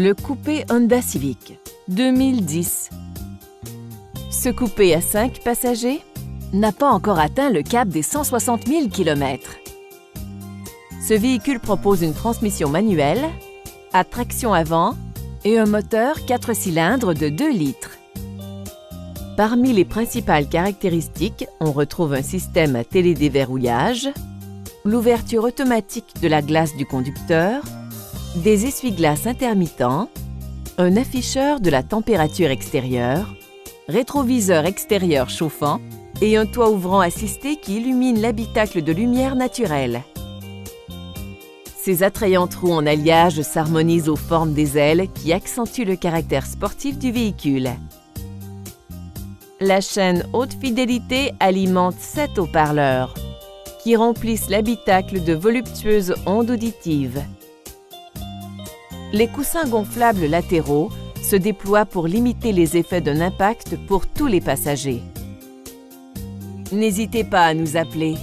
Le coupé Honda Civic 2010. Ce coupé à 5 passagers n'a pas encore atteint le cap des 160 000 km. Ce véhicule propose une transmission manuelle, à traction avant et un moteur 4 cylindres de 2 litres. Parmi les principales caractéristiques, on retrouve un système à télédéverrouillage, l'ouverture automatique de la glace du conducteur, des essuie-glaces intermittents, un afficheur de la température extérieure, rétroviseur extérieur chauffant et un toit ouvrant assisté qui illumine l'habitacle de lumière naturelle. Ces attrayantes roues en alliage s'harmonisent aux formes des ailes qui accentuent le caractère sportif du véhicule. La chaîne haute fidélité alimente sept haut-parleurs qui remplissent l'habitacle de voluptueuses ondes auditives. Les coussins gonflables latéraux se déploient pour limiter les effets d'un impact pour tous les passagers. N'hésitez pas à nous appeler